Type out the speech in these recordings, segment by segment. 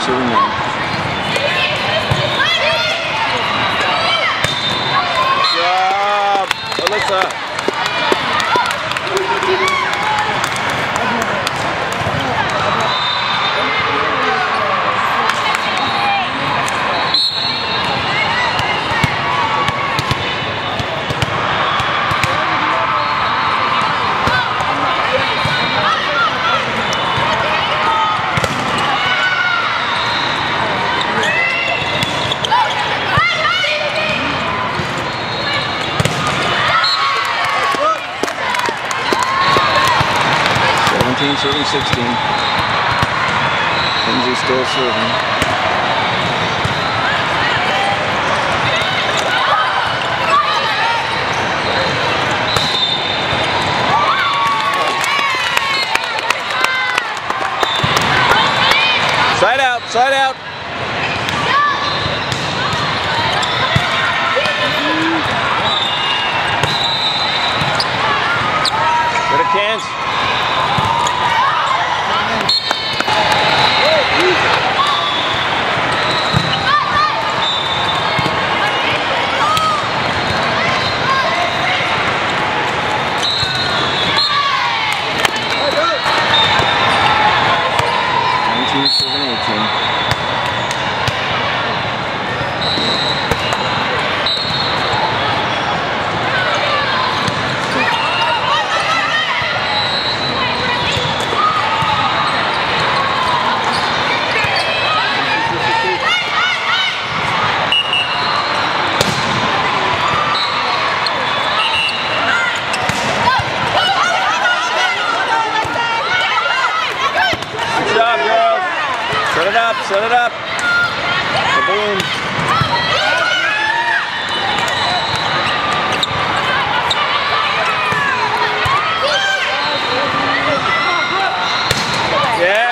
serving nine. Good job, Alyssa. Serving sixteen. Kinsey still serving. Side out, side out. Get cans. Set it up. Kaboom. Yeah.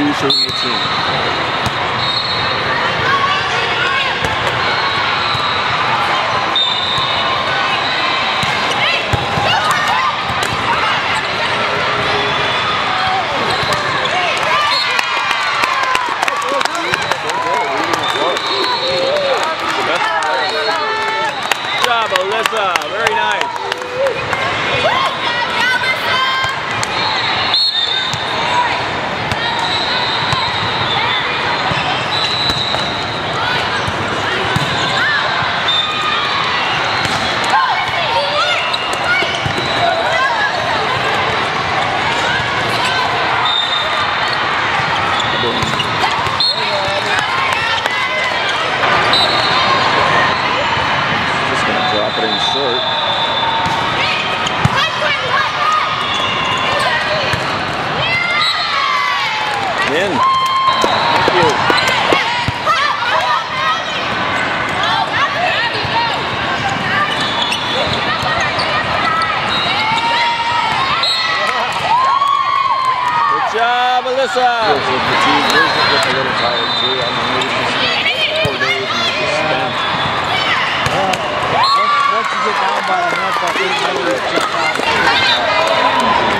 22, shooting 18. Alyssa. Very nice. Just spent. Once, you get down by the I think really check out. Talk about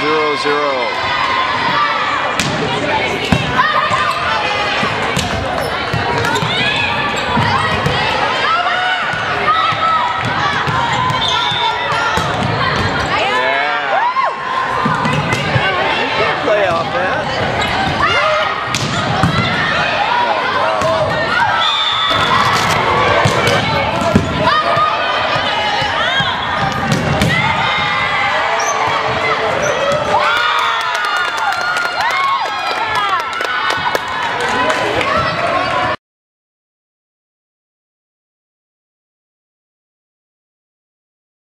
0 0.